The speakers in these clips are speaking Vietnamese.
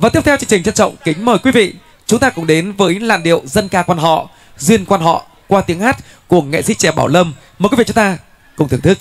Và tiếp theo chương trình trân trọng kính mời quý vị chúng ta cùng đến với làn điệu dân ca quan họ, duyên quan họ qua tiếng hát của nghệ sĩ trẻ Bảo Lâm. Mời quý vị chúng ta cùng thưởng thức.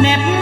nép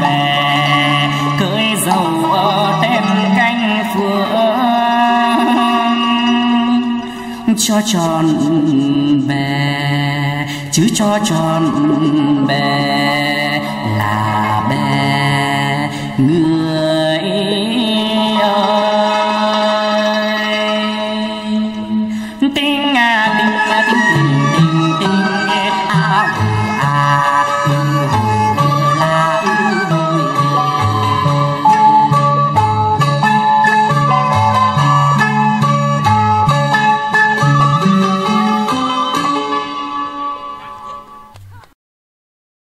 về. Cưới dâu ở tem canh phượng cho tròn bè, chứ cho tròn bè là bè. Người